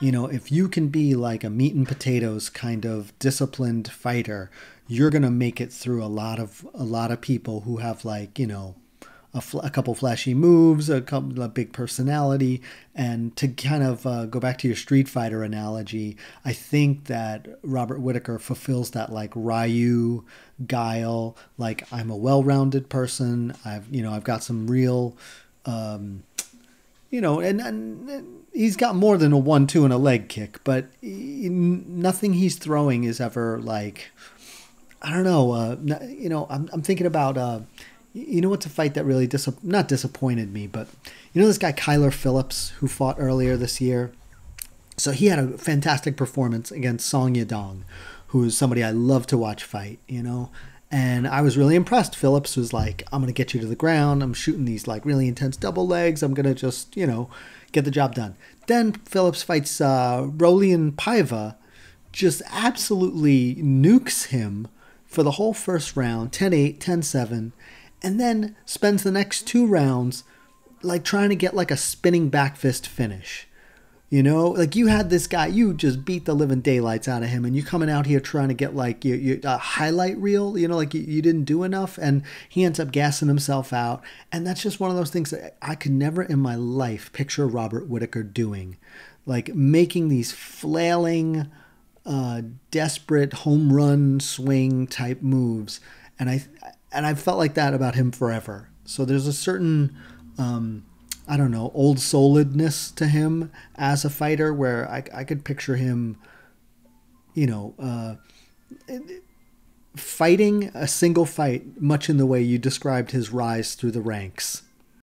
you know, if you can be like a meat and potatoes kind of disciplined fighter, you're gonna make it through a lot of a lot of people who have like you know a, a couple flashy moves, a couple a big personality, and to kind of uh, go back to your Street Fighter analogy, I think that Robert Whittaker fulfills that like Ryu, guile, like I'm a well-rounded person. I've you know I've got some real. Um, you know, and, and he's got more than a one-two and a leg kick, but he, nothing he's throwing is ever like, I don't know. Uh, you know, I'm, I'm thinking about uh, you know what's a fight that really dis- not disappointed me, but you know this guy Kyler Phillips who fought earlier this year. So he had a fantastic performance against Song Yadong, who is somebody I love to watch fight. You know, and I was really impressed. Phillips was like, "I'm gonna get you to the ground. I'm shooting these like really intense double legs. I'm gonna just you know get the job done." Then Phillips fights uh, Raulian Paiva, just absolutely nukes him for the whole first round 10 8, 10 7 and then spends the next two rounds like trying to get like a spinning back fist finish. You know, like you had this guy, you just beat the living daylights out of him, and you're coming out here trying to get like your, your uh, highlight reel. You know, like you, you didn't do enough, and he ends up gassing himself out. And that's just one of those things that I could never in my life picture Robert Whittaker doing, like making these flailing, uh, desperate home run swing type moves. And I and I've felt like that about him forever. So there's a certain, um, I don't know, old souledness to him as a fighter where I, I could picture him, you know, uh, fighting a single fight, much in the way you described his rise through the ranks.